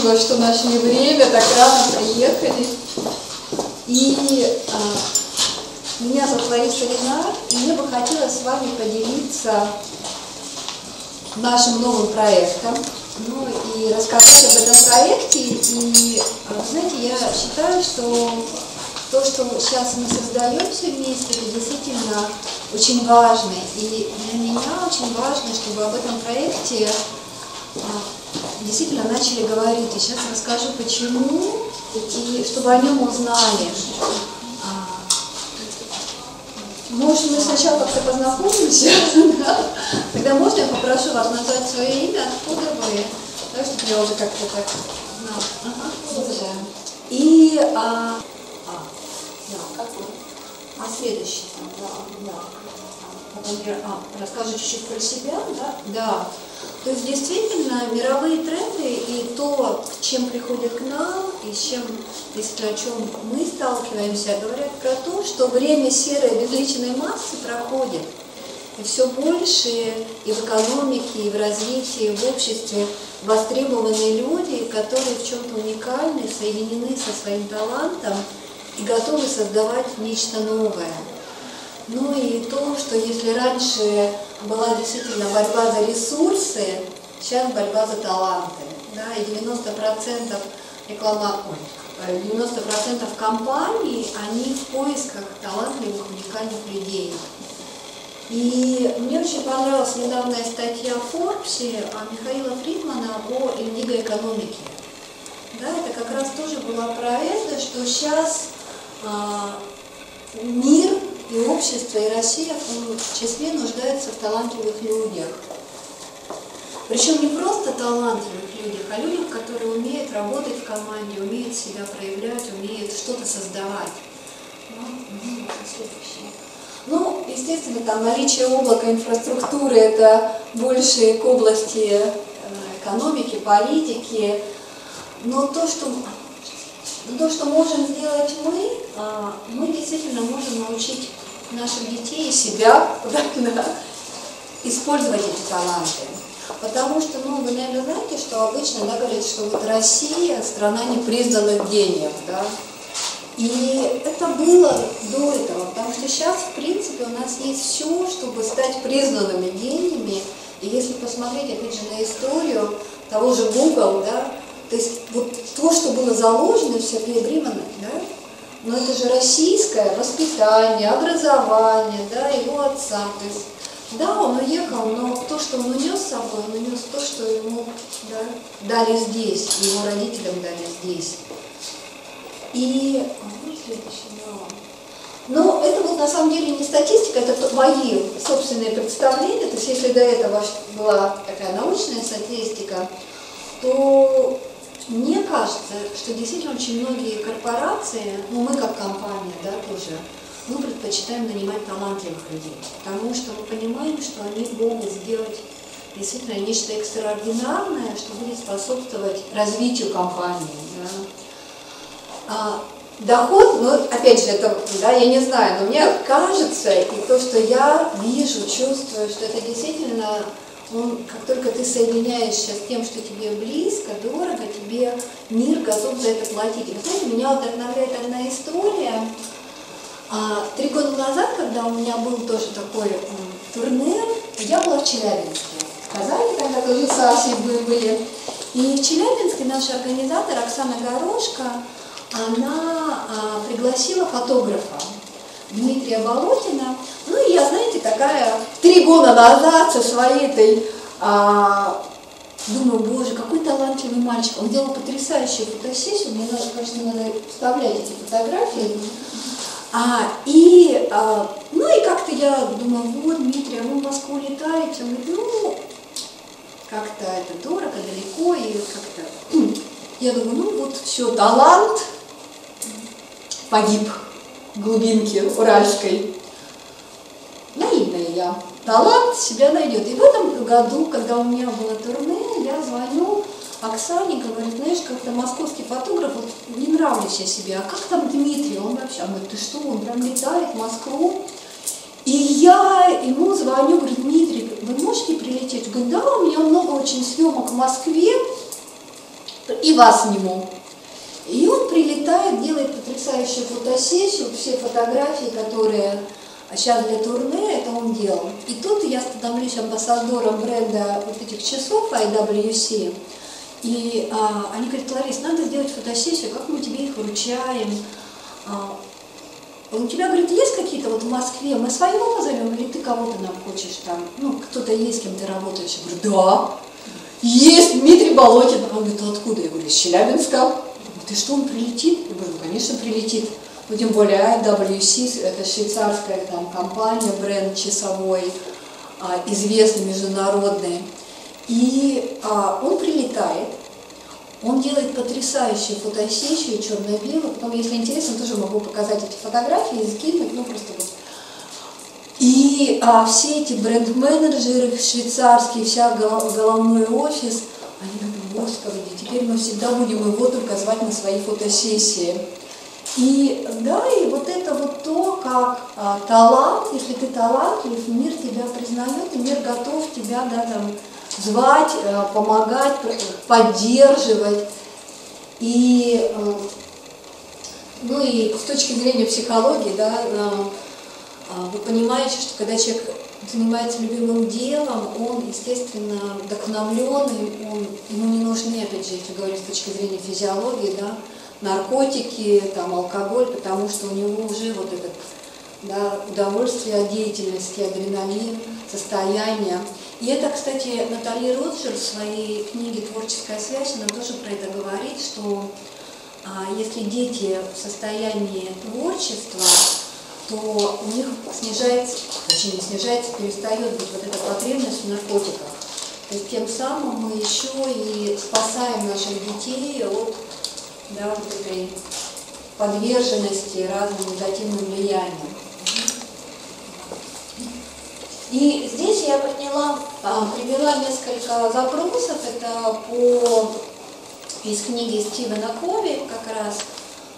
спасибо, что нашли время, так рано приехали. И а, меня зовут Лариса Ренар, и мне бы хотелось с вами поделиться нашим новым проектом, ну и рассказать об этом проекте. И, а, знаете, я считаю, что то, что сейчас мы создаем все вместе, это действительно очень важно. И для меня очень важно, чтобы об этом проекте а, действительно начали говорить. И сейчас расскажу, почему, и чтобы о нем узнали. А, может, мы сначала как-то познакомимся? Тогда можно я попрошу вас назвать свое имя, откуда вы? Да, чтобы я уже как-то так знала. И а, да, какой? А следующий там, да, да. Я а, расскажу чуть-чуть про себя, да? Да. То есть действительно мировые тренды и то, чем приходят к нам, и с чем, если о чем мы сталкиваемся, говорят про то, что время серой безличной массы проходит. И все больше и в экономике, и в развитии, и в обществе востребованы люди, которые в чем-то уникальны, соединены со своим талантом – и готовы создавать нечто новое. Ну и то, что если раньше была действительно борьба за ресурсы, сейчас борьба за таланты. Да, и 90% реклама, ой, 90% компаний, они в поисках талантливых, уникальных людей. И мне очень понравилась недавняя статья в Форбсе Михаила Фридмана о индиго-экономике. Да, это как раз тоже была про это, что сейчас а, мир и общество, и Россия в числе нуждаются в талантливых людях. Причем не просто талантливых людях, а людях, которые умеют работать в команде, умеют себя проявлять, умеют что-то создавать. Ну, ну, естественно, там наличие облака инфраструктуры – это больше к области э, экономики, политики. Но то, что но то, что можем сделать мы, а, мы действительно можем научить наших детей и себя да, использовать эти таланты. Потому что, ну, вы, наверное, знаете, что обычно да, говорят, что вот Россия – страна непризнанных гениев, да. И это было до этого, потому что сейчас, в принципе, у нас есть все, чтобы стать признанными гениями. И если посмотреть, опять же, на историю того же Google, да, то есть вот то, что было заложено в Сергее Бримане, да, но это же российское воспитание, образование, да, его отца. То есть, да, он уехал, но то, что он унес с собой, он унес то, что ему да, дали здесь, его родителям дали здесь. И но это вот на самом деле не статистика, это мои собственные представления. То есть если до этого была такая научная статистика, то мне кажется, что действительно очень многие корпорации, ну мы как компания, да, тоже, мы предпочитаем нанимать талантливых людей, потому что мы понимаем, что они могут сделать действительно нечто экстраординарное, что будет способствовать развитию компании. Да. А, доход, ну, опять же, это, да, я не знаю, но мне кажется, и то, что я вижу, чувствую, что это действительно он, как только ты соединяешься с тем, что тебе близко, дорого, тебе мир готов за это платить. И вы знаете, меня вдохновляет одна история. А, три года назад, когда у меня был тоже такой турнир, я была в Челябинске. В Казани тогда тоже с Асей были. И в Челябинске наша организатор Оксана Горошко, она а, пригласила фотографа Дмитрия Болотина. Ну и я, знаете, такая три года назад со своей этой, а, думаю, боже, какой талантливый мальчик. Он делал потрясающую фотосессию, мне, надо, конечно, надо вставлять эти фотографии. А, и, а, ну и как-то я думаю, вот, Дмитрий, а вы в Москву летаете? Он говорит, ну, как-то это дорого, далеко, и как-то... Я думаю, ну вот, все, талант погиб глубинки уральской. Наивная я. Талант себя найдет. И в этом году, когда у меня было турне, я звоню Оксане, говорит, знаешь, как-то московский фотограф, вот не нравлюсь я себе, а как там Дмитрий? Он вообще, он говорит, ты что, он прям летает в Москву? И я ему звоню, говорю, Дмитрий, вы можете прилететь? Он говорит, да, у меня много очень съемок в Москве, и вас сниму. И он прилетает, делает потрясающую фотосессию, все фотографии, которые сейчас для турне, это он делал. И тут я становлюсь амбассадором бренда вот этих часов IWC. И а, они говорят, Ларис, надо сделать фотосессию, как мы тебе их вручаем. А, у тебя, говорит, есть какие-то вот в Москве, мы своего позовем, или ты кого-то нам хочешь там, ну, кто-то есть, с кем ты работаешь? Я говорю, да, есть Дмитрий Болотин. Он говорит, откуда? Я говорю, из Челябинска. Ты что, он прилетит? Я говорю, ну, конечно, прилетит. Ну, тем более IWC, это швейцарская там компания, бренд часовой, а, известный, международный. И а, он прилетает, он делает потрясающую фотосессию черно-белую. Потом, если интересно, тоже могу показать эти фотографии и скинуть, ну просто вот. И а, все эти бренд-менеджеры швейцарские, вся головной офис, они говорят, господи, теперь мы всегда будем его только звать на свои фотосессии. И да, и вот это вот то, как а, талант, если ты талантлив, мир тебя признает, и мир готов тебя, да, там, звать, э, помогать, поддерживать. И, э, ну и с точки зрения психологии, да, э, вы понимаете, что когда человек занимается любимым делом, он, естественно, вдохновленный, он, ему не нужны, опять же, если говорить с точки зрения физиологии, да, наркотики, там, алкоголь, потому что у него уже вот этот да, удовольствие от деятельности, адреналин, состояние. И это, кстати, Натали Роджер в своей книге «Творческая связь», она тоже про это говорит, что а, если дети в состоянии творчества, то у них снижается, точнее не снижается, перестает быть вот эта потребность в наркотиках. То есть тем самым мы еще и спасаем наших детей от да, вот этой подверженности разным негативным влияниям. И здесь я подняла, а, привела несколько запросов, это по из книги Стивена Кови как раз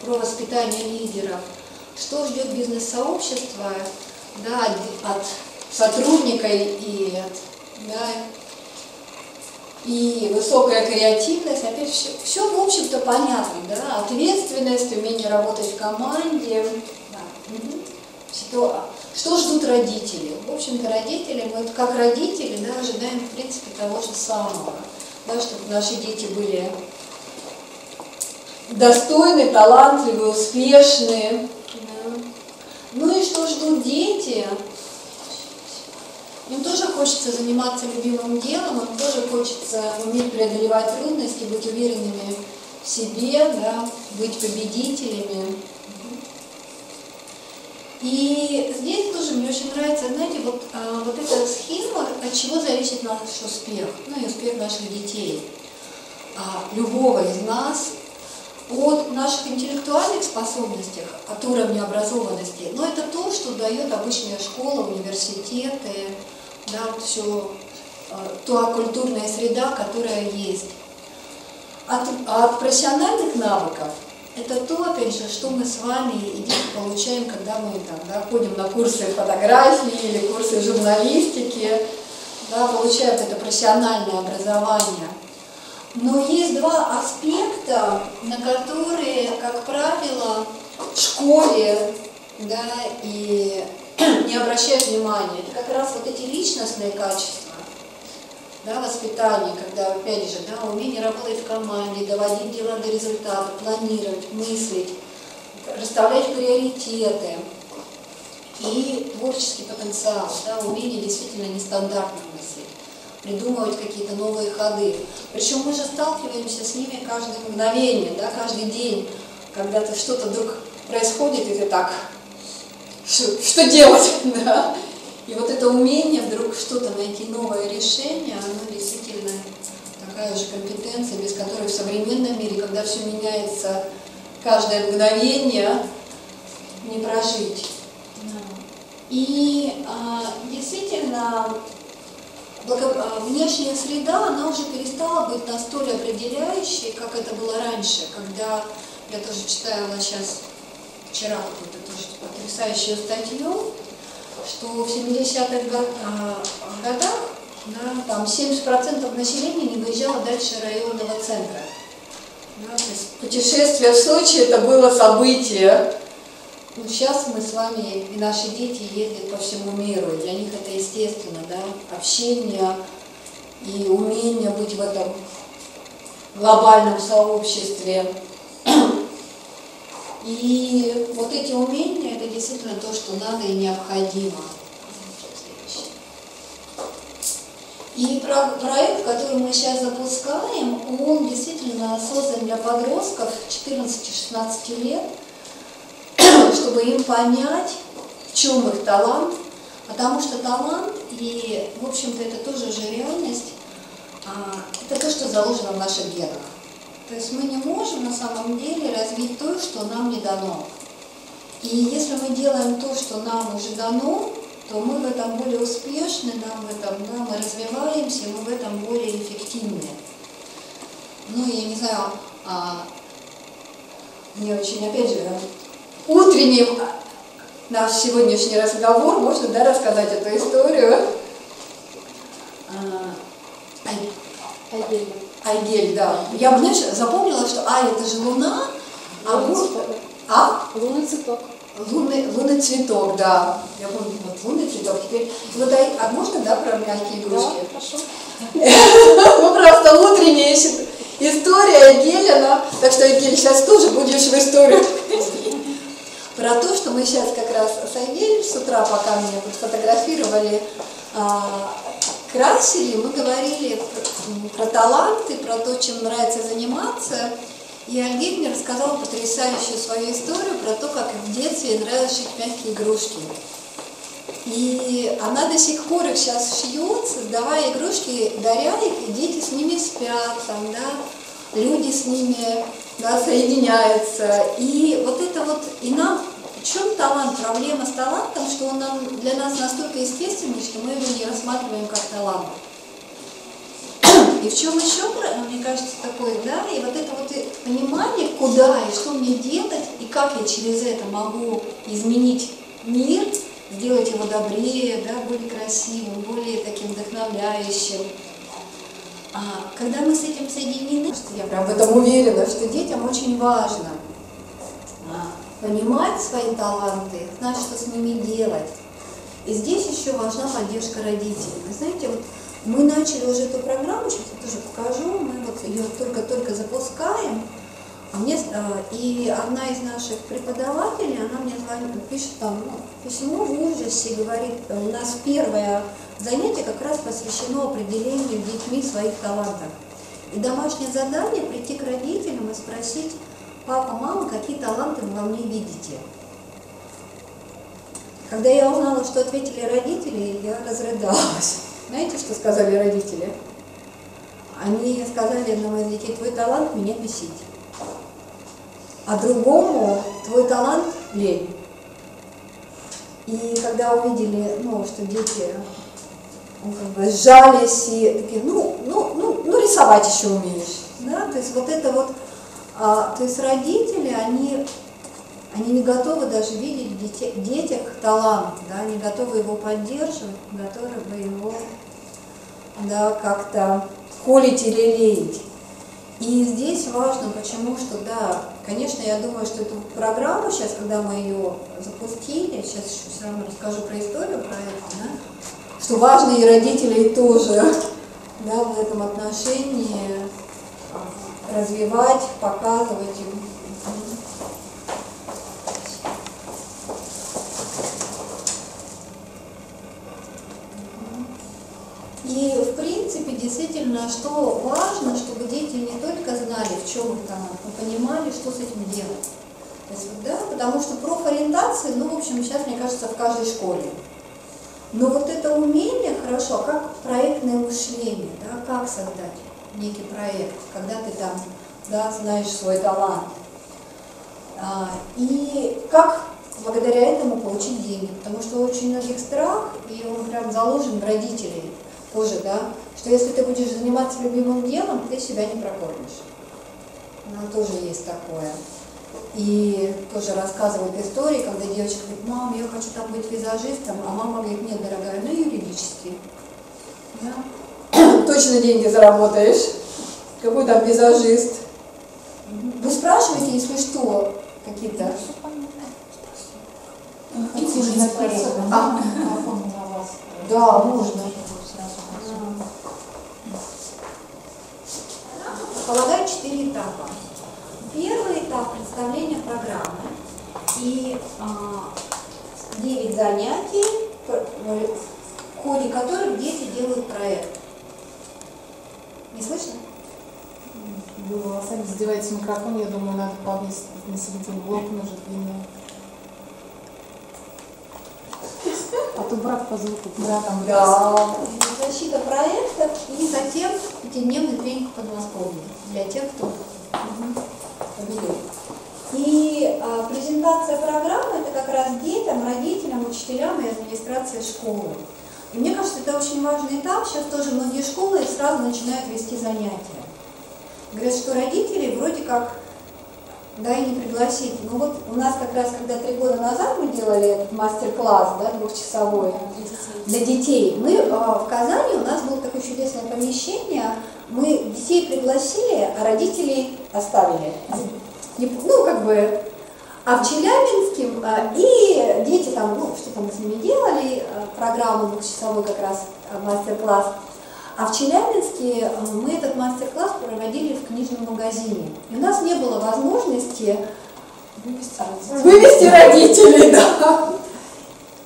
про воспитание лидеров. Что ждет бизнес-сообщество да, от сотрудника и от, да, и высокая креативность, опять все, все в общем-то понятно, да, ответственность, умение работать в команде, да. угу. Ситуация. Что ждут родители? В общем-то, родители, мы как родители да, ожидаем, в принципе, того же самого. Да, чтобы наши дети были достойны, талантливые, успешные. Да. Ну и что ждут дети? Им тоже хочется заниматься любимым делом, им тоже хочется уметь преодолевать трудности, быть уверенными в себе, да, быть победителями. И здесь тоже мне очень нравится, знаете, вот, а, вот эта схема, от чего зависит наш успех, ну и успех наших детей. А, любого из нас от наших интеллектуальных способностей, от уровня образованности, но это то, что дает обычная школа, университеты, да, все, а, та культурная среда, которая есть. От, от профессиональных навыков это то, опять же, что мы с вами и получаем, когда мы там, да, ходим на курсы фотографии или курсы журналистики, да, получают это профессиональное образование. Но есть два аспекта, на которые, как правило, в школе да, и не обращают внимания. Это как раз вот эти личностные качества да, воспитание, когда, опять же, да, умение работать в команде, доводить дела до результата, планировать, мыслить, расставлять приоритеты и творческий потенциал, да, умение действительно нестандартно мыслить, придумывать какие-то новые ходы. Причем мы же сталкиваемся с ними каждое мгновение, да, каждый день, когда то что-то вдруг происходит, и ты так, что, что делать, да, и вот это умение вдруг что-то найти новое решение, оно действительно такая же компетенция, без которой в современном мире, когда все меняется каждое мгновение, не прожить. И а, действительно, внешняя среда, она уже перестала быть настолько определяющей, как это было раньше, когда я тоже читала сейчас, вчера какую-то тоже потрясающую статью, что в 70-х а, годах да, там 70% населения не выезжало дальше районного центра. Да, то есть путешествие в Сочи это было событие. Ну, сейчас мы с вами и наши дети ездят по всему миру, для них это естественно, да, общение и умение быть в этом глобальном сообществе. И вот эти умения, это действительно то, что надо и необходимо. И про проект, который мы сейчас запускаем, он действительно создан для подростков 14-16 лет, чтобы им понять, в чем их талант, потому что талант, и, в общем-то, это тоже же реальность, а, это то, что заложено в наших генах. То есть мы не можем на самом деле развить то, что нам не дано. И если мы делаем то, что нам уже дано, то мы в этом более успешны, нам в этом, да, мы развиваемся, мы в этом более эффективны. Ну, я не знаю, а, мне очень, опять же, утренний наш сегодняшний разговор, можно, да, рассказать эту историю? А, Айгель. Айгель, да. Я, знаешь, запомнила, что Ай это же луна, а Гур... А? Лунный цветок. Лунный, лунный цветок, да. Я помню, вот лунный цветок. Теперь, вот, а, а можно, да, про мягкие игрушки? Да, хорошо. Ну, просто утренняя история Гелена. Так что, Гель, сейчас тоже будешь в историю. Про то, что мы сейчас как раз с с утра, пока меня тут фотографировали, а, красили, мы говорили про, таланты, про то, чем нравится заниматься. И Альгель мне рассказала потрясающую свою историю про то, как в детстве ей нравилось шить мягкие игрушки. И она до сих пор их сейчас шьет, создавая игрушки, даря их, и дети с ними спят, там, да, люди с ними да, соединяются. И вот это вот, и нам, в чем талант, проблема с талантом, что он нам, для нас настолько естественный, что мы его не рассматриваем как талант. И в чем еще, мне кажется, такое, да, и вот это вот понимание, куда и что мне делать, и как я через это могу изменить мир, сделать его добрее, да, более красивым, более таким вдохновляющим. А когда мы с этим соединены, я прям в этом уверена, что детям очень важно а, понимать свои таланты, знать, что с ними делать. И здесь еще важна поддержка родителей. Вы знаете, вот мы начали уже эту программу, сейчас я тоже покажу, мы вот ее только-только запускаем. А мне, и одна из наших преподавателей, она мне звонит, пишет там ну, письмо в ужасе, говорит, у нас первое занятие как раз посвящено определению детьми своих талантов. И домашнее задание прийти к родителям и спросить, папа, мама, какие таланты вы во мне видите? Когда я узнала, что ответили родители, я разрыдалась. Знаете, что сказали родители? Они сказали одному из детей, твой талант меня бесить а другому твой талант – лень. И когда увидели, ну, что дети ну, как бы сжались и такие, ну, ну, ну, ну, рисовать еще умеешь. Да? То есть вот это вот, а, то есть родители, они, они не готовы даже видеть в дете, детях талант, да, они готовы его поддерживать, готовы бы его да, как-то холить или леять. И здесь важно, почему, что да, конечно, я думаю, что эту программу сейчас, когда мы ее запустили, сейчас еще все равно расскажу про историю проекта, да, что важно и родителей тоже да, в этом отношении развивать, показывать им. И, в принципе, действительно, что важно, чтобы дети не только знали, в чем талант, но понимали, что с этим делать. Есть, да, потому что профориентация, ну, в общем, сейчас, мне кажется, в каждой школе. Но вот это умение хорошо, а как проектное мышление, да, как создать некий проект, когда ты там да, знаешь свой талант. А, и как благодаря этому получить деньги, потому что очень многих страх, и он прям заложен в родителей тоже, да, что если ты будешь заниматься любимым делом, ты себя не прокормишь. Ну, тоже есть такое. И тоже рассказывают истории, когда девочка говорит, мам, я хочу там быть визажистом, а мама говорит, нет, дорогая, ну юридически. Да? Точно деньги заработаешь. Какой там визажист? спрашивайте, если что, какие-то... А, да, можно. Полагаю, четыре этапа. Первый этап представления программы и а, 9 занятий, в ходе которых дети делают проект. Не слышно? Вы сами задеваете микрофон, я думаю, надо повесить на середину блока, может, длиннее. А то брат по звуку. Да, там да. Защита проектов и затем пятидневный тренинг в Подмосковье для тех, кто победил. И а, презентация программы это как раз детям, родителям, учителям и администрации школы. И мне кажется, это очень важный этап. Сейчас тоже многие школы сразу начинают вести занятия. Говорят, что родители вроде как да, и не пригласить. Ну вот у нас как раз, когда три года назад мы делали этот мастер-класс, да, двухчасовой, для детей, мы э, в Казани, у нас было такое чудесное помещение, мы детей пригласили, а родителей оставили. Ну, как бы, а в Челябинске э, и дети там, ну, что-то мы с ними делали, э, программу двухчасовой как раз, мастер-класс, а в Челябинске э, мы этот мастер-класс проводили в книжном магазине. И у нас не было возможности вывести родителей, вывести родителей да.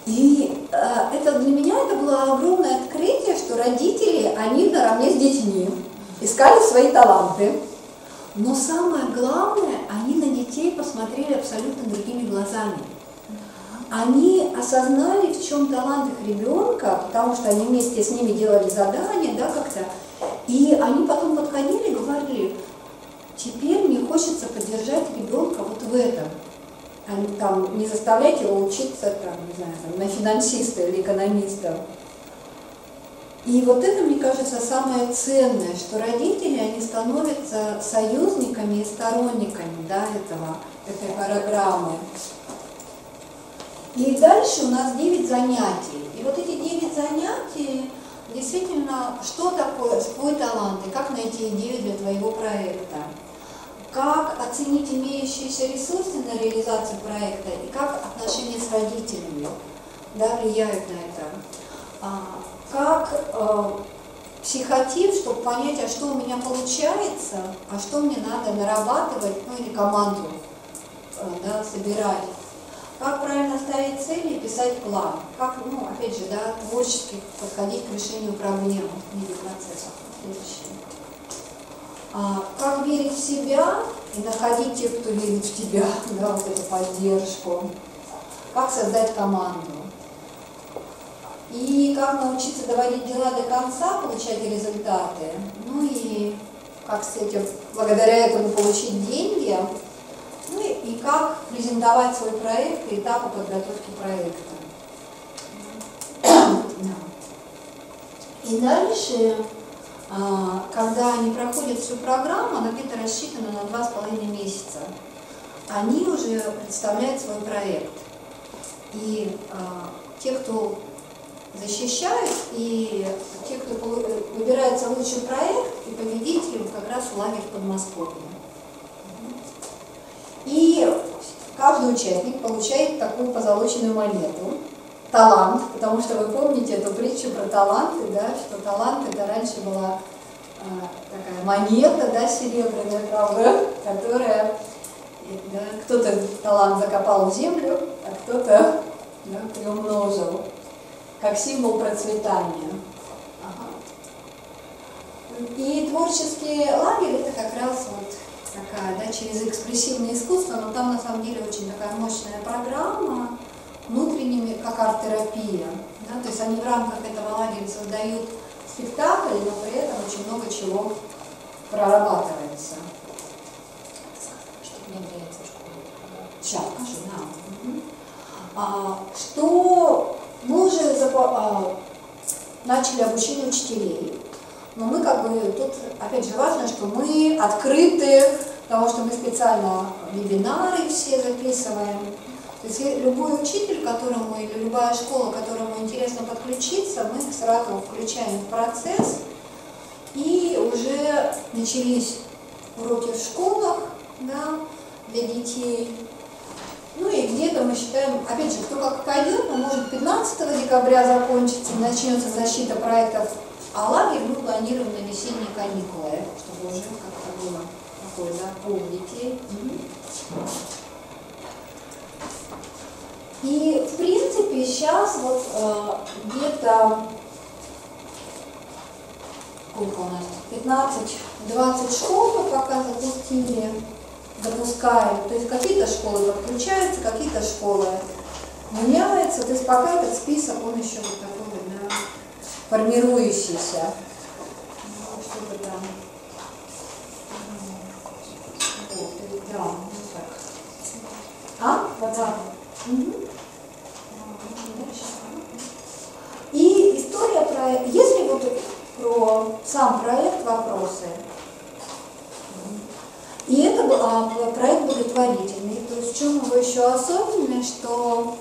И э, это для меня это было огромное открытие, что родители, они наравне с детьми искали свои таланты. Но самое главное, они на детей посмотрели абсолютно другими глазами они осознали, в чем талант их ребенка, потому что они вместе с ними делали задания, да, как-то, и они потом подходили и говорили, теперь мне хочется поддержать ребенка вот в этом. Они, там, не заставлять его учиться там, не знаю, там, на финансиста или экономиста. И вот это, мне кажется, самое ценное, что родители, они становятся союзниками и сторонниками да, этого, этой программы. И дальше у нас 9 занятий. И вот эти 9 занятий, действительно, что такое твой талант и как найти идею для твоего проекта, как оценить имеющиеся ресурсы на реализацию проекта и как отношения с родителями да, влияют на это. А, как э, психотип, чтобы понять, а что у меня получается, а что мне надо нарабатывать, ну или команду э, да, собирать правильно ставить цели и писать план, как, ну, опять же, да, творчески подходить к решению проблем в виде процессов. Следующее. А, как верить в себя и находить тех, кто верит в тебя, да, вот эту поддержку. Как создать команду. И как научиться доводить дела до конца, получать результаты. Ну и как с этим, благодаря этому получить деньги, как презентовать свой проект и этапы подготовки проекта. И дальше, а, когда они проходят всю программу, она где-то рассчитана на два с половиной месяца, они уже представляют свой проект. И а, те, кто защищают, и те, кто выбирается лучший проект, и победителем как раз лагерь в Подмосковье. И каждый участник получает такую позолоченную монету, талант, потому что вы помните эту притчу про таланты, да, что талант это раньше была а, такая монета, да, серебряная, правда, которая да, кто-то талант закопал в землю, а кто-то да, приумножил, как символ процветания. Ага. И творческий лагерь это как раз вот такая, да, через экспрессивное искусство, но там на самом деле очень такая мощная программа, внутренними, как арт-терапия. Да, то есть они в рамках этого лагеря создают спектакль, но при этом очень много чего прорабатывается. Что внедряется в школу? Сейчас, скажи, да. Угу. А, что мы уже а, начали обучение учителей. Но мы как бы тут, опять же, важно, что мы открыты, потому что мы специально вебинары все записываем. То есть любой учитель, которому или любая школа, которому интересно подключиться, мы их сразу включаем в процесс. И уже начались уроки в школах, да, для детей. Ну и где-то мы считаем, опять же, кто как пойдет, но может 15 декабря закончится, начнется защита проектов, а мы планируем на весенние каникулы, чтобы уже как-то было такое, да, пол детей. И в принципе сейчас вот э, где-то сколько у нас, 15-20 школ мы пока запустили, запускаем. То есть какие-то школы подключаются, какие-то школы меняются. То есть пока этот список, он еще вот такой, формирующийся. А? Угу. И история про... Если вот про сам проект вопросы, и это а, проект благотворительный, то есть в чем его еще особенность, что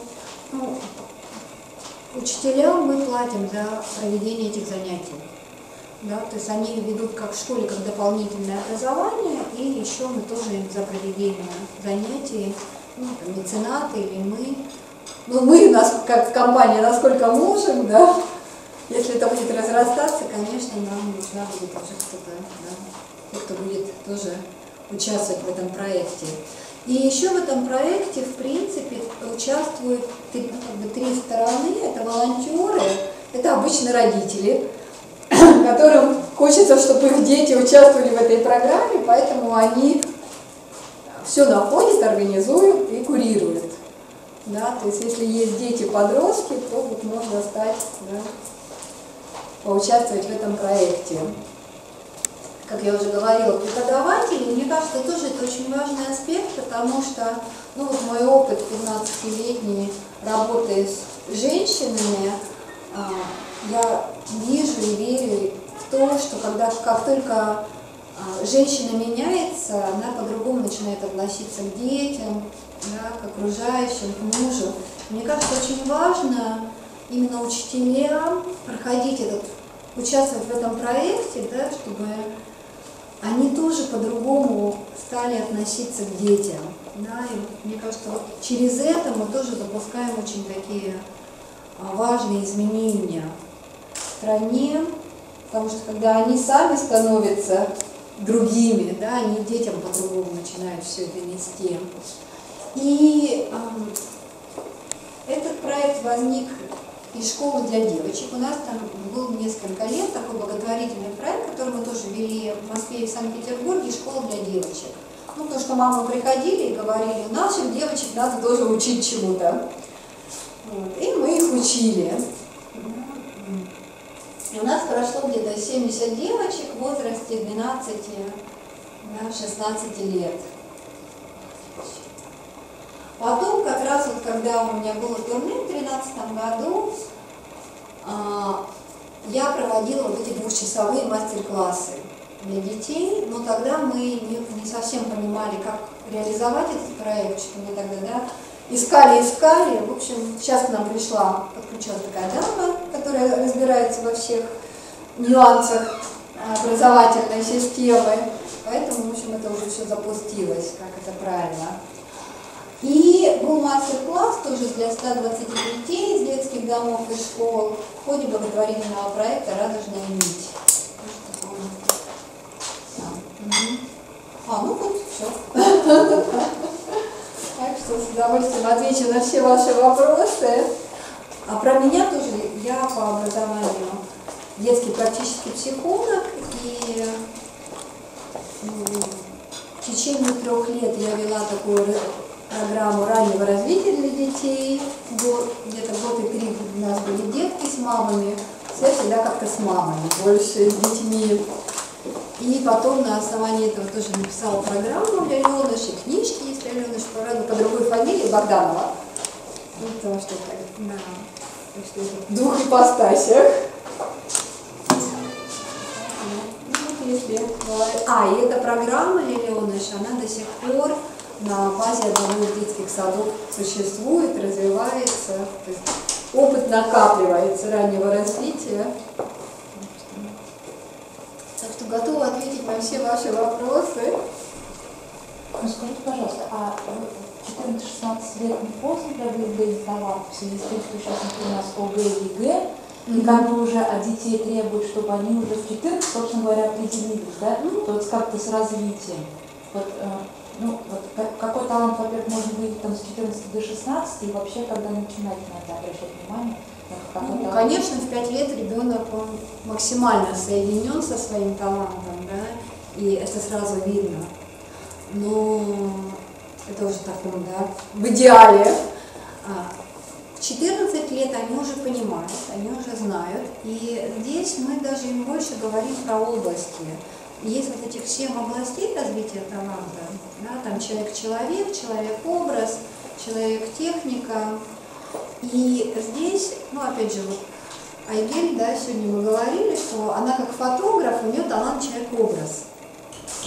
ну, учителям мы платим за проведение этих занятий. Да, то есть они ведут как в школе, как дополнительное образование, и еще мы тоже им за проведение занятий, ну, там, меценаты или мы. Ну, мы, нас, как компания, насколько можем, да, если это будет разрастаться, конечно, нам нужна будет уже кто-то, да, кто будет тоже участвовать в этом проекте. И еще в этом проекте, в принципе, участвуют ну, как бы, три стороны. Это волонтеры, это обычно родители, которым хочется, чтобы их дети участвовали в этой программе, поэтому они все находят, организуют и курируют. Да, то есть если есть дети-подростки, то вот можно стать, да, поучаствовать в этом проекте как я уже говорила, преподаватели, мне кажется, тоже это очень важный аспект, потому что, ну вот мой опыт 15-летней работы с женщинами, а, я вижу и верю в то, что когда, как только а, женщина меняется, она по-другому начинает относиться к детям, да, к окружающим, к мужу. Мне кажется, очень важно именно учителям проходить этот, участвовать в этом проекте, да, чтобы они тоже по-другому стали относиться к детям. Да, и мне кажется, вот через это мы тоже запускаем очень такие а, важные изменения в стране, потому что когда они сами становятся другими, да, они детям по-другому начинают все это нести. И э, этот проект возник и школы для девочек. У нас там был несколько лет такой благотворительный проект, который мы тоже вели в Москве и в Санкт-Петербурге, школа для девочек. Ну, потому что мамы приходили и говорили, наших девочек надо тоже учить чему-то. Вот. И мы их учили. И у нас прошло где-то 70 девочек в возрасте 12-16 лет. Потом, как раз вот когда у меня было турне в 2013 году, а, я проводила вот эти двухчасовые мастер-классы для детей, но тогда мы не, не совсем понимали, как реализовать этот проект, что мы тогда да, искали, искали. В общем, сейчас к нам пришла, подключилась такая дама, которая разбирается во всех нюансах образовательной системы. Поэтому, в общем, это уже все запустилось, как это правильно. И был мастер-класс тоже для 120 детей из детских домов и школ в ходе благотворительного проекта «Радужная нить». А, ну вот, все. Так что с удовольствием отвечу на все ваши вопросы. А про меня тоже, я по образованию детский практический психолог, и в течение трех лет я вела такую программу раннего развития для детей. Где-то год и три у нас были детки с мамами. Все всегда как-то с мамами, больше с детьми. И потом на основании этого тоже написала программу для Леныши, книжки есть для Леныши, правда, по другой фамилии, Богданова. Ну, потому что это, да, двух ипостасях. Ну. А, и эта программа Леоныш, она до сих пор на базе одного из детских садов существует, развивается, то есть опыт накапливается раннего развития. Так что готова ответить на все ваши вопросы. Ну, скажите, пожалуйста, а 14-16 лет не поздно для выявления талантов в связи с тем, что сейчас, например, у нас ОГЭ и ЕГЭ, и как бы уже от детей требуют, чтобы они уже в 14, собственно говоря, определились, да, вот как-то с развитием. Вот, э, ну, вот как- какой талант, во-первых, можно выявить там с 14 до 16, и вообще, когда начинать надо обращать внимание на какой Ну, талант? конечно, в пять лет ребенок он максимально соединен со своим талантом, да, и это сразу видно. Но это уже таком, да, в идеале. А, В 14 лет они уже понимают, они уже знают, и здесь мы даже им больше говорим про области. Есть вот этих семь областей развития таланта, да, там человек-человек, человек-образ, человек-техника, и здесь, ну опять же, вот Айгель, да, сегодня мы говорили, что она как фотограф, у нее талант человек-образ.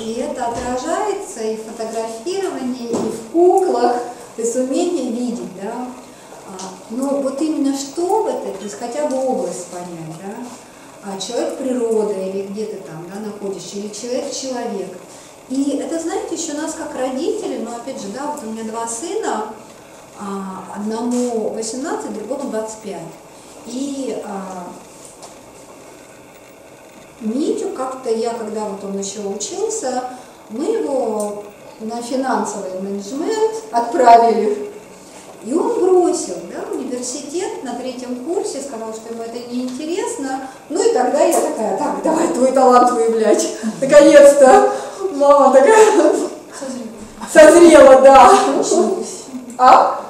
И это отражается и в фотографировании, и в куклах, то есть умение видеть, да. А, Но вот именно что в этой, то есть хотя бы область понять, да, а человек природа или где ты там, да, находишься, или человек-человек. И это, знаете, еще нас как родители, но опять же, да, вот у меня два сына, а, одному 18, другому 25. И а, Митю как-то я, когда вот он еще учился, мы его на финансовый менеджмент отправили. И он бросил да, университет на третьем курсе, сказал, что ему это неинтересно. Ну и тогда я такая, так, давай твой талант выявлять. Наконец-то мама такая созрела, да. А?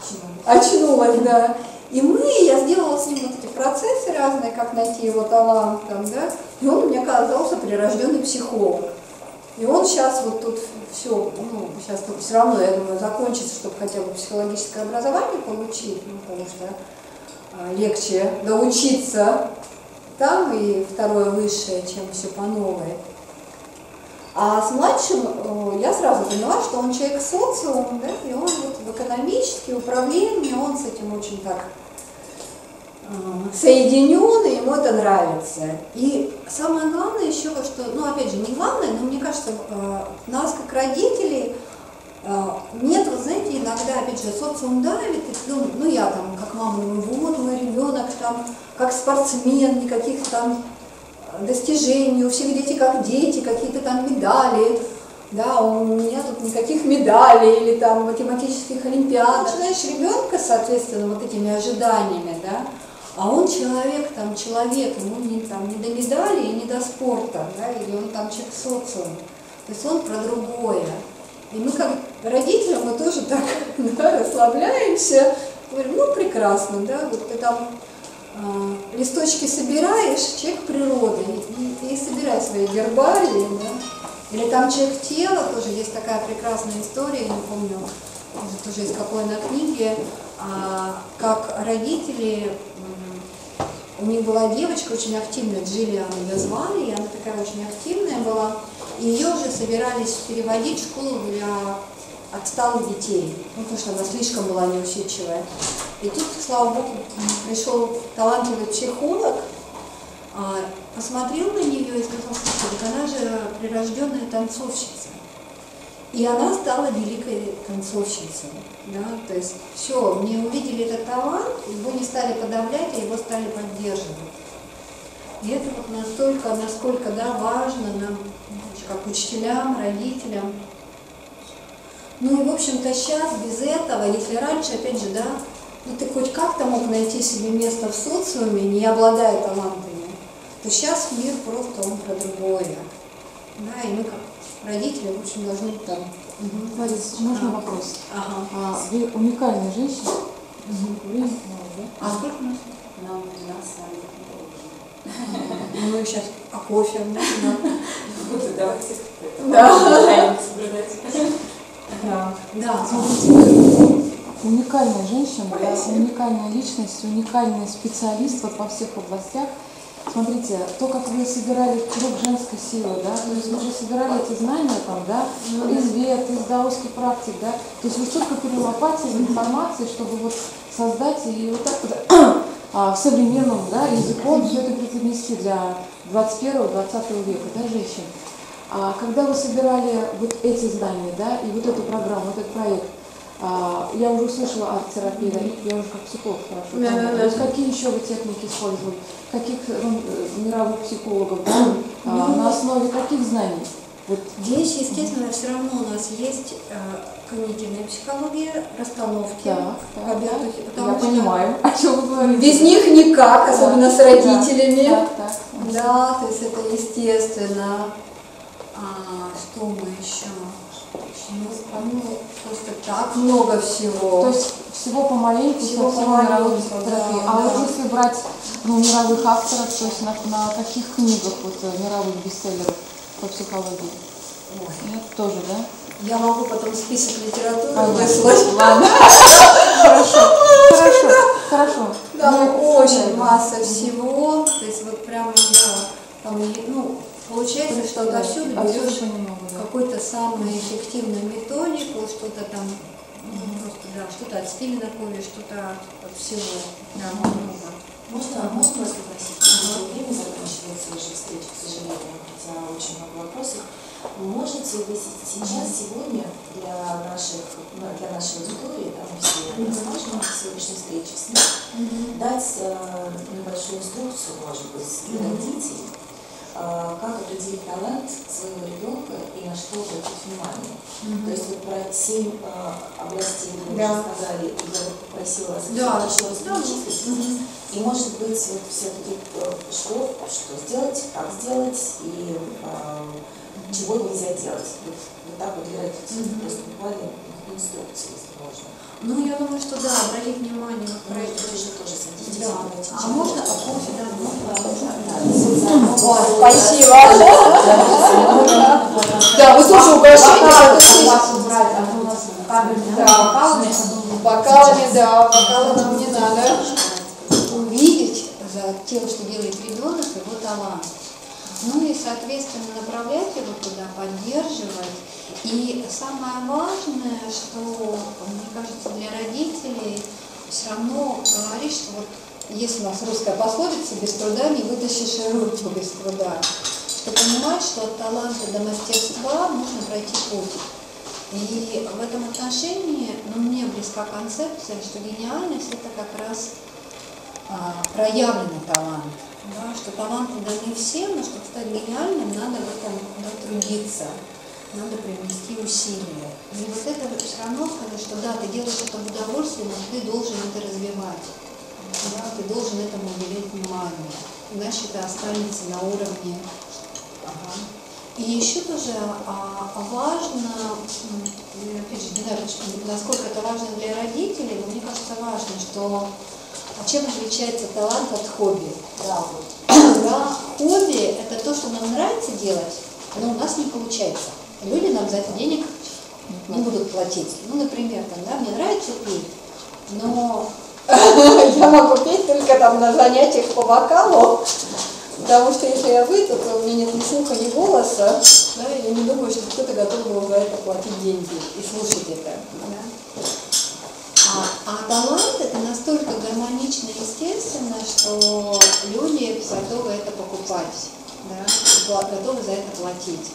Очнулась, да. И мы, я сделала с ним вот эти процессы разные, как найти его талант, там, да, и он у меня оказался прирожденный психолог. И он сейчас вот тут все, ну, сейчас тут все равно, я думаю, закончится, чтобы хотя бы психологическое образование получить, ну, потому что а, легче научиться там и второе высшее, чем все по новой. А с младшим э, я сразу поняла, что он человек социум, да, и он вот в экономическое управление, он с этим очень так соединен, и ему это нравится. И самое главное еще, что, ну опять же, не главное, но мне кажется, э, нас как родителей э, нет, вот знаете, иногда, опять же, социум давит, и ты ну я там, как мама, думаю, вот мой ребенок там, как спортсмен, никаких там достижений, у всех дети как дети, какие-то там медали, да, у меня тут никаких медалей или там математических олимпиад. Начинаешь ребенка, соответственно, вот этими ожиданиями, да, а он человек, там, человек, ему не, там, не до медали и не до спорта, да, или он там человек социум. То есть он про другое. И мы как родители, мы тоже так да, расслабляемся, говорим, ну прекрасно, да, вот ты там а, листочки собираешь, человек природы, и, и, собирай свои гербарии, да. Или там человек тела, тоже есть такая прекрасная история, я не помню, тоже из какой на книге, а, как родители, у них была девочка очень активная, Джиллиан ее звали, и она такая очень активная была, и ее уже собирались переводить в школу для отсталых детей, ну, потому что она слишком была неусидчивая. И тут, слава богу, пришел талантливый психолог, а, посмотрел на нее и сказал, слушай, она же прирожденная танцовщица. И она стала великой танцовщицей. Да? То есть все, мне увидели этот талант, его не стали подавлять, а его стали поддерживать. И это вот настолько, насколько да, важно нам, как учителям, родителям. Ну и, в общем-то, сейчас без этого, если раньше, опять же, да, ну ты хоть как-то мог найти себе место в социуме, не обладая талантами, то сейчас мир просто он про другое. Да, и мы как родители, в общем, должны там... Лариса, можно А. вопрос? Ага. А, вы уникальная женщина. Вы, ну, да? А сколько у нас? Нам 12 Ну, мы сейчас а кофе можно. Вот, давайте. Да. Да. Да. Смотрите, вы уникальная женщина, уникальная личность, уникальный специалист вот во всех областях. Смотрите, то, как вы собирали круг женской силы, да, то есть вы же собирали эти знания там, да, из вет, из даосских практик, да, то есть вы столько перелопатили информации, чтобы вот создать и вот так вот а, в современном да, языком все это преподнести для 21-20 века, да, женщин. А когда вы собирали вот эти знания, да, и вот эту программу, этот проект, а, я уже услышала арт-терапию, да, я уже как психолог спрашиваю. Да, да, да. есть какие еще вы техники использовали? Каких ну, э, мировых психологов, да? А, на основе каких знаний? Вот Здесь, естественно, все равно у нас есть э, когнитивная психология, расстановки. так, так, Бертухе, так. потому Я что понимаю, о чем вы говорите. Без них никак, особенно с Да, родителями. Так, так. Да, то есть это естественно. А, что мы еще? Ну, ну, просто так много всего. То есть всего помаленьку, Всего помаленьку, психотерапии. да, а вот да. если брать ну, мировых авторов, то есть на, на каких книгах вот, э, мировых бестселлеров по психологии? Ой, Нет, тоже, да? я могу потом список литературы выслать. Ладно. Хорошо, хорошо, хорошо. Да, Ну, очень да. масса всего. То есть вот прямо, да, там, ну, получается, что отовсюду Отсюда берешь да. какую-то самую эффективную методику, что-то там, ну, просто, да, что-то от Стивена что-то от, от всего. Да, много. Можно, можно вас попросить? Ага. Время заканчивается уже встреча, к сожалению, хотя очень много вопросов. Можете вы сейчас, сегодня для, наших, на- для нашей аудитории, да, мы все расскажем сегодняшней встрече с ним, дать э, небольшую инструкцию, может быть, для родителей, как определить талант своего ребенка и на что обратить внимание. То есть вот про семь э, областей вы Да. уже сказали, и я вот попросила вас Да. еще раз Да. перечислить. Мгм. И может быть вот все-таки что, что сделать, как сделать и э, чего нельзя делать. Вот, вот так вот для родителей. Мгм. Просто буквально инструкции. Ну, я думаю, что да, обратить внимание вот про Про это. это же тоже садитесь. Да. А можно, а кофе, да, можно? Да, спасибо. Да, вы тоже угощаете. Да, бокалами, да, бокалы нам не надо. Увидеть за тем, что делает ребенок, его талант. Ну и, соответственно, направлять его туда, поддерживать. И самое важное, что, мне кажется, для родителей все равно говорить, что вот есть у нас русская пословица «без труда не вытащишь и руку без труда», что понимать, что от таланта до мастерства нужно пройти путь. И в этом отношении ну, мне близка концепция, что гениальность это как раз а, проявленный талант. Да, что таланты даны всем, но чтобы стать гениальным, надо в этом трудиться, надо привнести усилия. И вот это вот все равно сказать, что да, ты делаешь это в удовольствие, но ты должен это развивать. Да, ты должен этому уделять внимание, иначе это останется на уровне Ага. И еще тоже а, а важно, опять же, не знаю, насколько это важно для родителей, но мне кажется важно, что а чем отличается талант от хобби? Да, хобби – это то, что нам нравится делать, но у нас не получается. Люди нам за это денег не будут платить. Ну, например, там, да, мне нравится петь, но я могу петь только там на занятиях по вокалу, потому что если я выйду, то у меня нет ни слуха, ни голоса, да, я не думаю, что кто-то готов был за это платить деньги и слушать это. да. А, а талант это настолько гармонично и естественно, что люди готовы это покупать, да, готовы за это платить.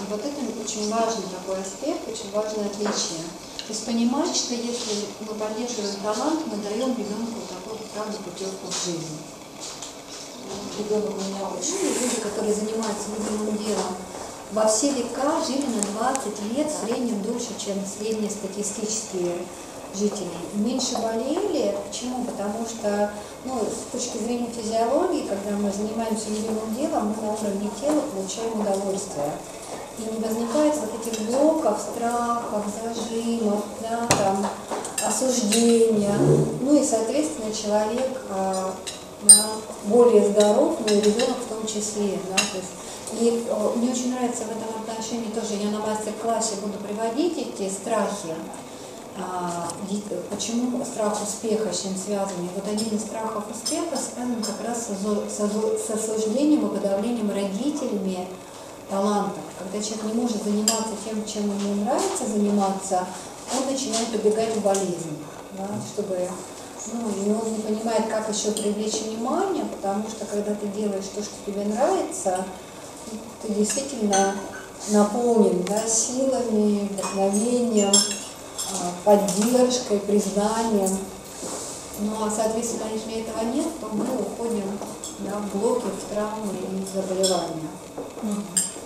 И вот это очень важный такой аспект, очень важное отличие. То есть понимать, что если мы поддерживаем талант, мы даем ребенку такую правду путевку в жизнь. Ребенок у меня очень Жили люди, которые занимаются любимым делом, во все века жили на 20 лет в среднем дольше, чем среднестатистические жители. Меньше болели. Почему? Потому что ну, с точки зрения физиологии, когда мы занимаемся любимым делом, мы на уровне тела получаем удовольствие. И не возникает вот этих блоков, страхов, зажимов, да, там, осуждения. Ну и, соответственно, человек а, да, более здоров, но и ребенок в том числе. Да, то есть, и э, мне очень нравится в этом отношении тоже, я на мастер-классе буду приводить эти страхи, почему страх успеха с чем связан. И вот один из страхов успеха связан как раз с осуждением и подавлением родителями талантов. Когда человек не может заниматься тем, чем ему нравится заниматься, он начинает убегать в болезнь, да, чтобы ну, и он не понимает, как еще привлечь внимание, потому что когда ты делаешь то, что тебе нравится, ты действительно наполнен да, силами, вдохновением, а, поддержкой, признанием. Ну а, соответственно, если этого нет, то мы уходим да, в блоки, в травмы и заболевания.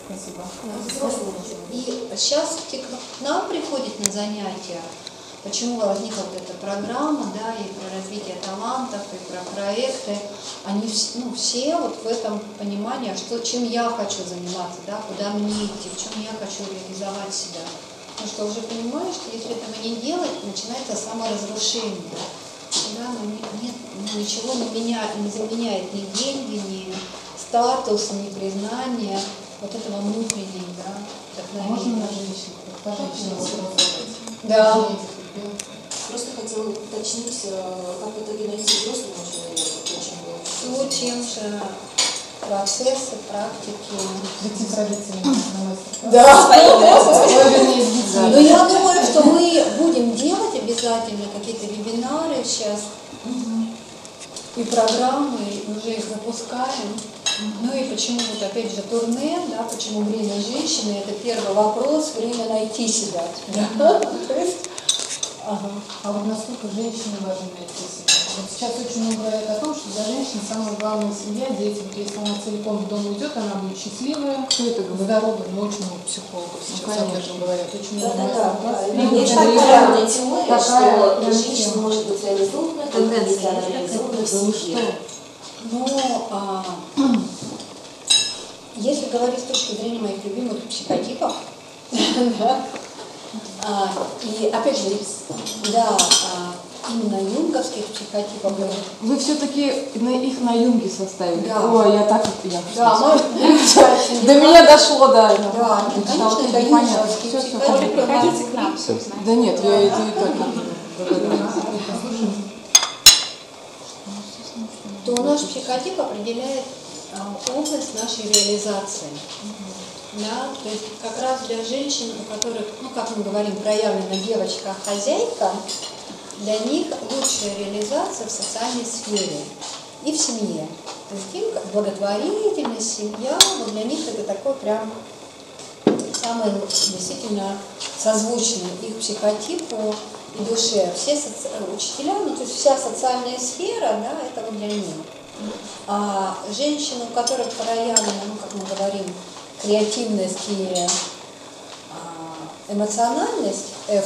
Спасибо. И сейчас те, кто к нам приходит на занятия, почему возникла вот эта программа, да, и про развитие талантов, и про проекты, они ну, все вот в этом понимании, а что, чем я хочу заниматься, да, куда мне идти, в чем я хочу реализовать себя. Потому что уже понимаешь, что если этого не делать, начинается саморазрушение. Да, ну, не- нет, ну, ничего не, меня, не заменяет ни деньги, ни статус, ни признание вот этого внутреннего, да, можно на женщин? По женщинам сразу. Да. Просто хотела уточнить, э, как в итоге найти взрослому человеку, почему Все тем же процессы, практики. На мастер-класс. Да. Но я думаю, что мы будем делать обязательно какие-то вебинары сейчас и программы, уже их запускаем. Ну и почему вот опять же турне, да, почему время женщины, это первый вопрос, время найти себя. Да? То есть, ага. А вот насколько женщине важно найти себя? Вот сейчас очень много говорят о том, что для женщин самое главное семья, дети. Вот если она целиком в дом уйдет, она будет счастливая. Кто это говорит? Здоровая, но очень много психологов сейчас об конечно. этом говорят. Очень много Да-да-да. мастер-классов. да. И Есть такая теория, такая что женщина может быть реализована, только если она реализована в Да семье. Ну, а, если говорить с точки зрения моих любимых психотипов, да, а, и опять же, да, а, именно юнговских психотипов, Вы все-таки на их на юнге составили. Да. Ой, я так я да, мой До меня дошло, да. Да, конечно, это юнговские психотипы. понятно. Приходите к нам. Да нет, я это и так догадалась. то наш психотип определяет а, область нашей реализации. Да, то есть как раз для женщин, у которых, ну как мы говорим, проявлена девочка-хозяйка, для них лучшая реализация в социальной сфере и в семье. То есть им благотворительность, семья, вот для них это такой прям самый действительно созвучный их психотипу и душе. Все соци- учителя, ну то есть вся социальная сфера, да, это вот для них. А женщины, у которых проявлена, ну как мы говорим, креативность и а, эмоциональность, F,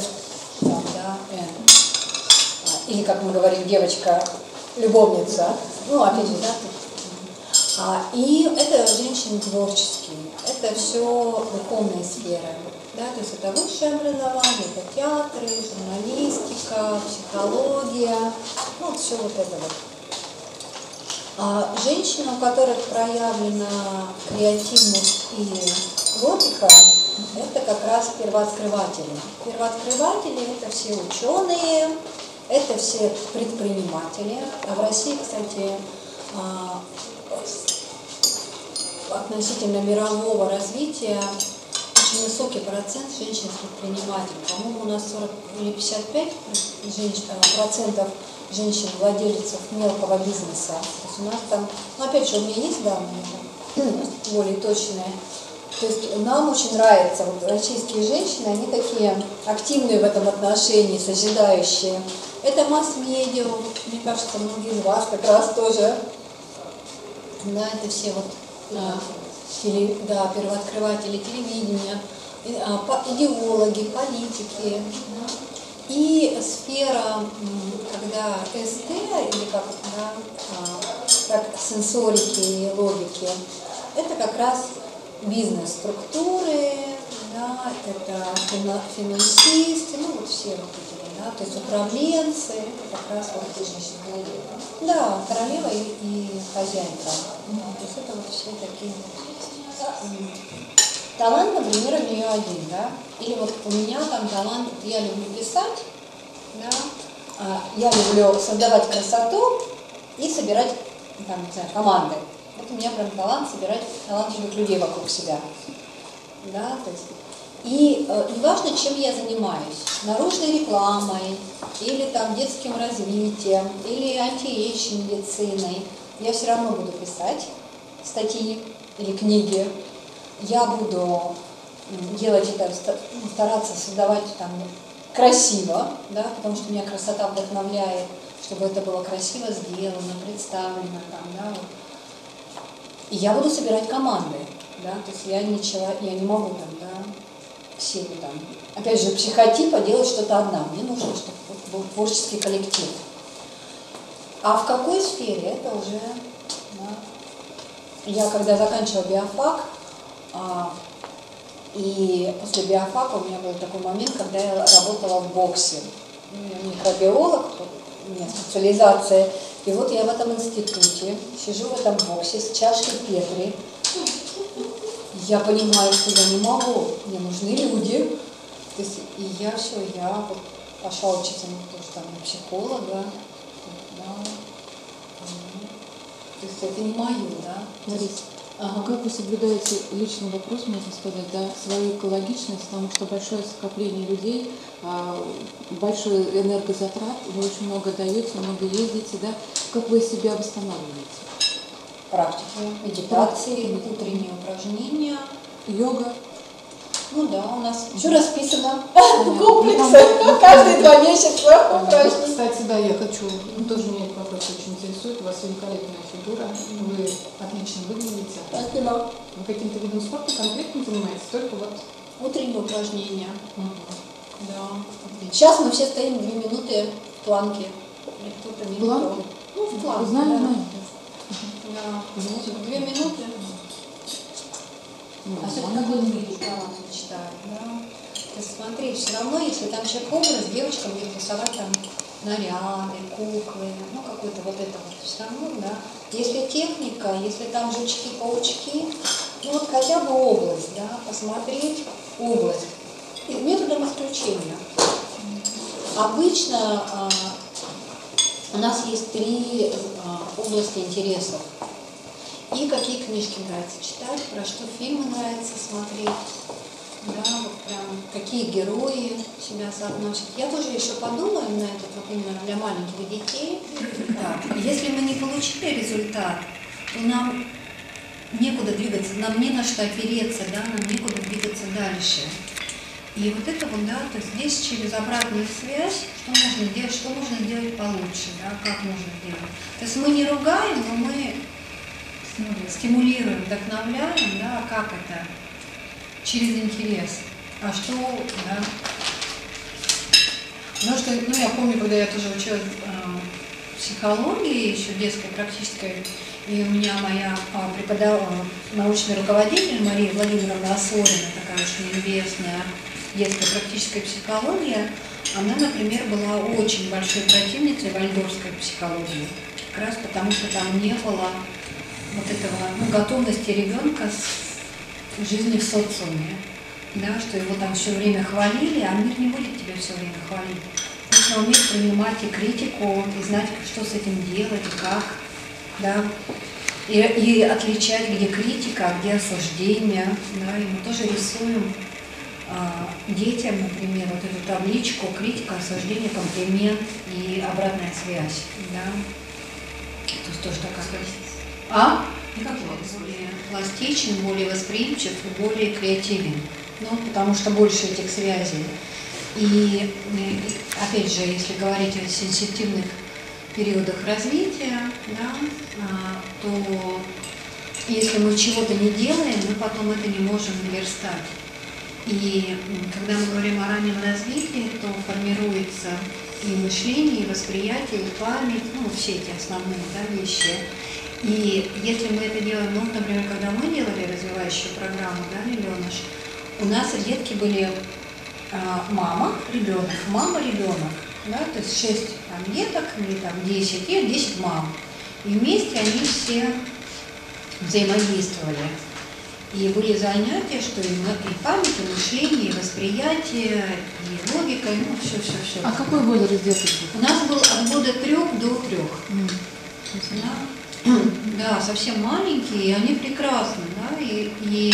или как мы говорим, девочка, любовница, ну опять же, да, а, и это женщины творческие, это все духовная сфера. Да, то есть это высшее образование, это театры, журналистика, психология, ну вот все вот это вот. А женщины, у которых проявлена креативность и логика, это как раз первооткрыватели. Первооткрыватели – это все ученые, это все предприниматели. А в России, кстати, а, относительно мирового развития очень высокий процент женщин-предпринимателей. По-моему, у нас 40 или 55 женщин, а, процентов женщин-владельцев мелкого бизнеса. То есть у нас там, ну опять же, у меня есть данные более точные. То есть нам очень нравится, вот российские женщины, они такие активные в этом отношении, созидающие. Это масс-медиа, мне кажется, многие из вас как раз тоже. Да, это все вот а, теле- да, первооткрыватели телевидения, а, идеологи, политики. да. И сфера, когда СТ, или как да, а, как сенсорики и логики, это как раз бизнес-структуры, да, это фина- финансисты, ну вот все вот эти, да, то есть управленцы, это как раз вот королева. Да, королева и, и хозяйка. Ну, То есть это вот все такие Талант, например, у нее один, да? Или вот у меня там талант, я люблю писать, да? А, я люблю создавать красоту и собирать там, не знаю, команды. Вот у меня прям талант собирать талантливых людей вокруг себя. Да, то есть, и э, неважно, чем я занимаюсь, наружной рекламой, или там детским развитием, или anti-age медициной, я все равно буду писать статьи или книги, я буду делать это, ну, стараться создавать там красиво, да, потому что меня красота вдохновляет, чтобы это было красиво сделано, представлено там, да. И я буду собирать команды, да, то есть я не человек, я не могу там, да, в там, опять же, психотипа делать что-то одна. Мне нужно, чтобы был творческий коллектив. А в какой сфере, это уже, да. Я когда заканчивала биофак, а, и после биофака у меня был такой момент, когда я работала в боксе. Ну, микробиолог, у меня специализация. И вот я в этом институте, сижу в этом боксе с чашкой Петри. Я понимаю, что я не могу, мне нужны люди. То есть, и я все, я вот пошла учиться на то, что там психолога. Да. То есть это не мое, да. То есть- Ага. как вы соблюдаете личный вопрос, можно сказать, да, свою экологичность, потому что большое скопление людей, а, большой энергозатрат, вы очень много даете, много ездите, да, как вы себя восстанавливаете? Практики, медитации, утренние упражнения. Йога? Ну да, у нас все расписано. Комплексы. Каждые два месяца Вот, упражнения. Кстати, да, я хочу, ну, тоже меня этот вопрос очень интересует. У вас великолепная фигура, вы отлично выглядите. Спасибо. Вы каким-то видом спорта конкретно занимаетесь? Только вот... Утренние упражнения. Да. Сейчас мы все стоим две минуты в планке. Планке? Ну, в планке. Знаю, знаю. Да. Две минуты. Ну, Особенно как люди талант читают, да. Есть смотри, все равно, если там человек образ, девочка будет рисовать там наряды, куклы, ну какой-то вот это вот все равно, да. Если техника, если там жучки-паучки, ну вот хотя бы область, да, посмотреть область. И методом исключения. Обычно а, у нас есть три а, области интересов. И какие книжки нравится читать, про что фильмы нравится смотреть. Да, вот прям какие герои себя соотносят. Я тоже еще подумаю на этот именно для маленьких детей. Так, если мы не получили результат, то нам некуда двигаться, нам не на что опереться, да, нам некуда двигаться дальше. И вот это вот, да, то есть здесь через обратную связь, что можно делать, что можно сделать получше, да, как можно сделать. То есть мы не ругаем, но мы стимулируем, вдохновляем, да, как это? Через интерес. А что, да? Потому что, ну, я помню, когда я тоже училась э, психологии, еще детской, практической, и у меня моя а, преподавала, научный руководитель Мария Владимировна Осорина, такая очень известная детская практическая психология, она, например, была очень большой противницей вальдорфской психологии. Как раз потому, что там не было вот этого ну, готовности ребенка с жизни в социуме. Да, что его там все время хвалили, а мир не будет тебя все время хвалить. Нужно уметь принимать и критику, и знать, что с этим делать, и как. Да. И, и отличать, где критика, а где осуждение. Да. И мы тоже рисуем детям, например, вот эту табличку критика, осуждение, комплимент и обратная связь. Да. То есть тоже такая а? более пластичен, более восприимчив и более креативен. Ну, потому что больше этих связей. И, и, опять же, если говорить о сенситивных периодах развития, да, а, то если мы чего-то не делаем, мы потом это не можем наверстать. И когда мы говорим о раннем развитии, то формируется и мышление, и восприятие, и память, ну, все эти основные да, вещи. И если мы это делаем, ну, например, когда мы делали развивающую программу, да, «Миллионыш», у нас детки были а, мама, ребенок, мама, ребенок, да, то есть 6 там, деток или там 10 и 10 мам. И вместе они все взаимодействовали. И были занятия, что и, и память, и мышление, и восприятие, и логика, и, ну, все-все-все. А какой возраст деток был? У нас был от года трех до трех. М. Да, да, совсем маленькие, и они прекрасны, да, и, и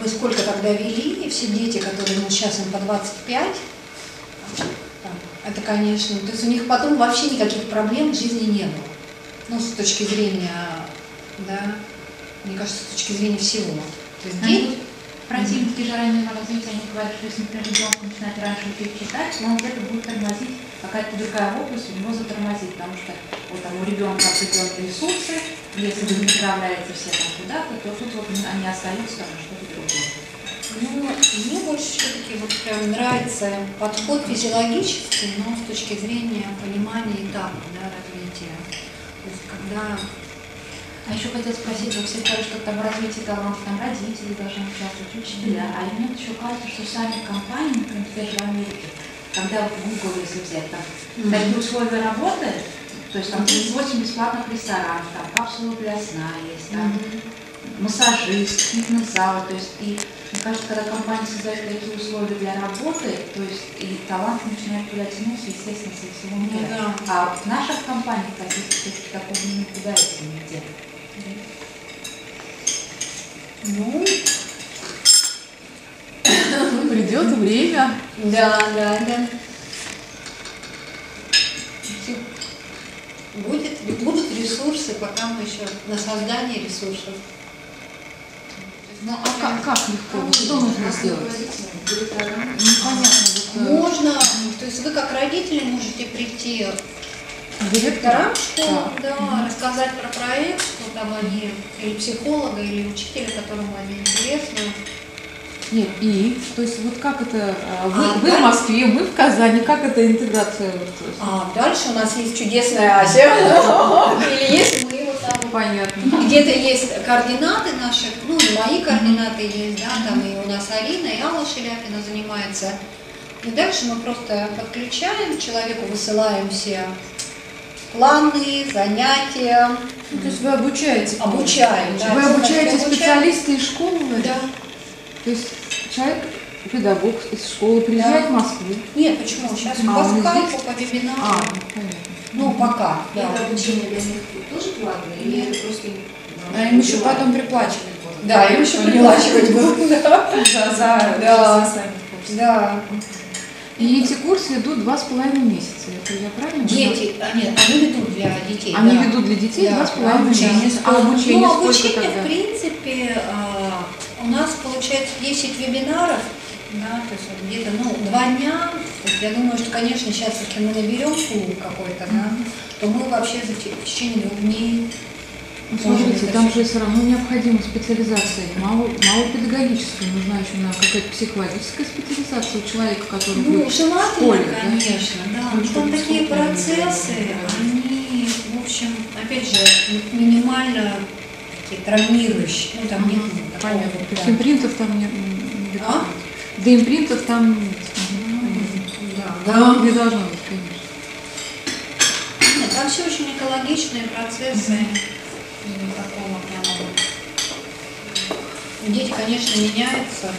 мы сколько тогда вели, и все дети, которые, ну, сейчас им по 25, там, это, конечно, то есть у них потом вообще никаких проблем в жизни не было. Ну, с точки зрения, да, мне кажется, с точки зрения всего. То есть дети, противники же раннего развития, они говорят, что если, например, ребенок начинает раньше учить читать, то он где-то будет тормозить, какая-то другая область у него затормозит, потому что вот там у ребенка определенные ресурсы, если вы не направляете все там куда-то, то тут вот они остаются там что-то другое. Ну, мне больше все-таки вот прям нравится подход физиологический, но с точки зрения понимания этапа да, развития. То есть когда А еще хотела спросить, вы все сказали, что там в развитии талантов там родители должны участвовать, учителя, а мне еще кажется, что сами компании, например, те же в Америке, когда вот Google, если взять, там такие условия работы, то есть там 38 бесплатных ресторанов, там капсулы для сна есть, там массажист, фитнес-зал, то есть и мне кажется, когда компания создает такие условия для работы, то есть и талант начинает туда тянуться, естественно, со всего мира. да. А в наших компаниях таких такого не наблюдается нигде. Ну, Придет время. Да, да, да. Будет, будут ресурсы, пока мы еще на создание ресурсов. Ну а как, как легко? Вот Что нужно сделать? Непонятно. Вот, Можно, то есть вы как родители можете прийти э. Директорам школ, да, рассказать про проект, что там они, или психолога, или учителя, которому они интересны. Нет, и, то есть вот как это, а, вы, А, вы да. в Москве, мы в Казани, как это интеграция? вот? А дальше у нас есть чудесная Ася, или есть мы вот там Понятно. Где-то есть координаты наши, ну, и мои координаты есть, да, там и у нас Арина, и Алла Шеляпина занимается. И дальше мы просто подключаем, человеку высылаем все планы, занятия, Ну, то есть вы обучаете? обучаем. да, Вы обучаете обучаем. специалисты из школы? Да. То есть человек, педагог из школы приезжает Да. в Москву? Нет, почему? Сейчас А, по скайпу, по вебинару. А, ну, понятно. Ну, пока, И это да. обучение для них тоже платное? Или это просто... А им еще потом приплачивать будут. Да, им еще приплачивать будут, да. За, за, Да. Да. И эти курсы идут два с половиной месяца. Это я правильно? Дети, а, нет, они ведут для детей. Они да. ведут для детей два с половиной месяца. А обучение ну, сколько обучение, тогда? в принципе, а, у нас получается 10 вебинаров, да, то есть вот где-то, ну, два дня. Я думаю, что, конечно, сейчас, если мы наберем пул какой-то, да, то мы вообще в течение двух дней Ну, смотрите, там же все равно необходима специализация. Мало, мало педагогическая, нужна еще на какая-то психологическая специализация у человека, который Ну, будет в желательно, школе, да? конечно, да. Ну, Но чтобы там такие процессы, да. они, в общем, опять же, минимально такие травмирующие. Ну, там нет Мгм, такого То есть да. импринтов там не, не А? Да импринтов там нет. Да, Да, не должно быть, конечно. Нет, там все очень экологичные процессы. И прямо вот. Дети, конечно, меняются.